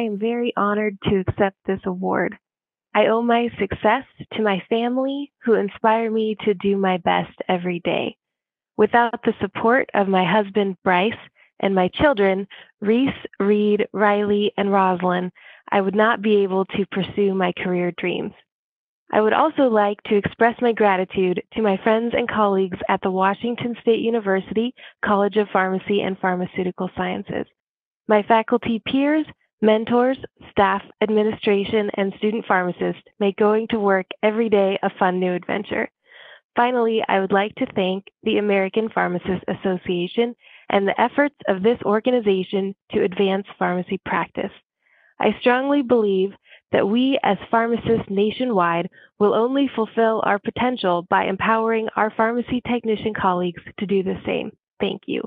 am very honored to accept this award. I owe my success to my family who inspire me to do my best every day. Without the support of my husband, Bryce, and my children, Reese, Reed, Riley, and Roslyn, I would not be able to pursue my career dreams. I would also like to express my gratitude to my friends and colleagues at the Washington State University College of Pharmacy and Pharmaceutical Sciences, my faculty peers, mentors, staff, administration, and student pharmacists make going to work every day a fun new adventure. Finally, I would like to thank the American Pharmacists Association and the efforts of this organization to advance pharmacy practice. I strongly believe that we as pharmacists nationwide will only fulfill our potential by empowering our pharmacy technician colleagues to do the same. Thank you.